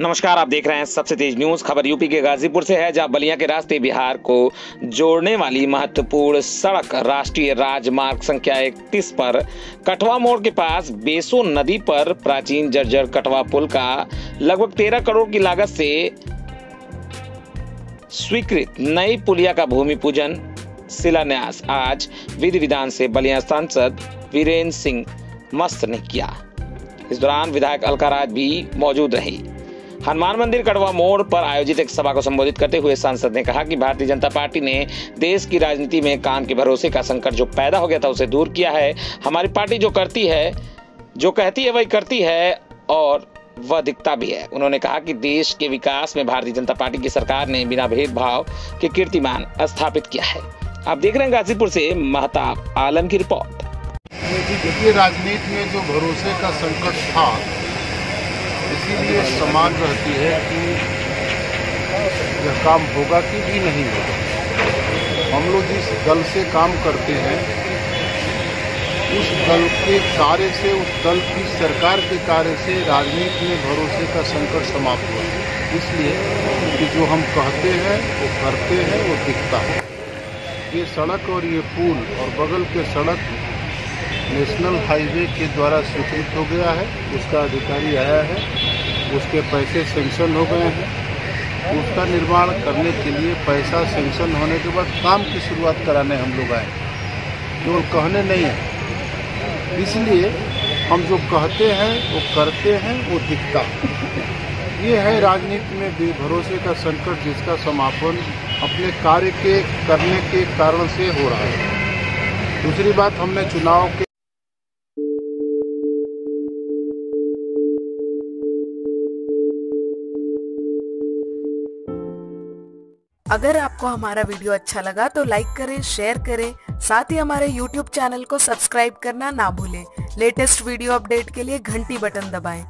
नमस्कार, आप देख रहे हैं सबसे तेज न्यूज़। खबर यूपी के गाजीपुर से है, जहाँ बलिया के रास्ते बिहार को जोड़ने वाली महत्वपूर्ण सड़क, राष्ट्रीय राजमार्ग संख्या 31 पर। कटवा मोड़ के पास बेसो नदी पर प्राचीन जर्जर कटवा पुल का लगभग 13 करोड़ की लागत से स्वीकृत नई पुलिया का भूमि पूजन शिलान्यास। आज विधि विधान से बलिया सांसद वीरेंद्र सिंह मस्त ने किया। इस दौरान विधायक अलकाराज भी मौजूद रही। हनुमान मंदिर कड़वा मोड़ पर आयोजित एक सभा को संबोधित करते हुए सांसद ने कहा कि भारतीय जनता पार्टी ने देश की राजनीति में काम के भरोसे का संकट जो पैदा हो गया था, उसे दूर किया है। हमारी पार्टी जो करती है, जो कहती है, वही करती है और वह दिखता भी है। उन्होंने कहा कि देश के विकास में भारतीय जनता पार्टी की सरकार ने बिना भेदभाव के कीर्तिमान स्थापित किया है। आप देख रहे हैं गाजीपुर से महताब आलम की रिपोर्ट। देखिए, राजनीति में जो भरोसे का संकट था इसीलिए समान रहती है कि यह काम होगा कि भी नहीं होगा। हम लोग जिस दल से काम करते हैं, उस दल के कार्य से, उस दल की सरकार के कार्य से राजनीति में भरोसे का संकट समाप्त हुआ। इसलिए कि जो हम कहते हैं, वो करते हैं, वो दिखता है। ये सड़क और ये पुल और बगल के सड़क नेशनल हाईवे के द्वारा स्वीकृत हो गया है। उसका अधिकारी आया है। उसके पैसे सेंक्शन हो गए हैं। उसका निर्माण करने के लिए पैसा सेंक्शन होने के बाद काम की शुरुआत कराने हम लोग आए। केवल कहने नहीं है। इसलिए हम जो कहते हैं, वो करते हैं, वो दिखता। ये है राजनीति में बेभरोसे का संकट जिसका समापन अपने कार्य के करने के कारण से हो रहा है। दूसरी बात, हमने चुनाव के अगर आपको हमारा वीडियो अच्छा लगा तो लाइक करें शेयर करें। साथ ही हमारे YouTube चैनल को सब्सक्राइब करना ना भूलें। लेटेस्ट वीडियो अपडेट के लिए घंटी बटन दबाएँ।